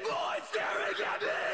boy staring at me!